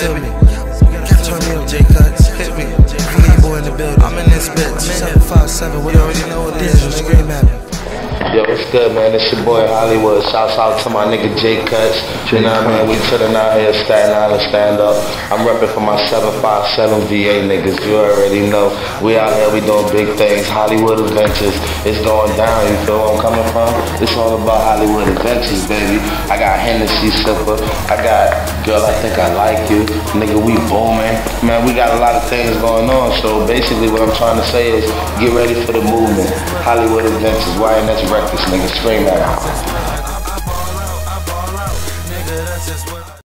what feel me? Turn me up, Jay Cuttz. Hit me. Clean boy in the building. I'm in this bitch. 757, we already know what it is. Scream at me. Yo, what's good, man? It's your boy Hollywood. Shouts out to my nigga Jay Cuttz. You know what I mean? We chillin' out here, Staten Island stand up. I'm reppin' for my 757 VA niggas. You already know. We out here, we doing big things. Hollywood Adventures. It's going down. You feel where I'm coming from? It's all about Hollywood Adventures, baby. I got Hennessy sipper. I got Girl, I Think I Like You. Nigga, we booming. Man, we got a lot of things going on. So basically what I'm trying to say is get ready for the movement. Hollywood Adventures. Why ain't that reckless, nigga? Scream at him.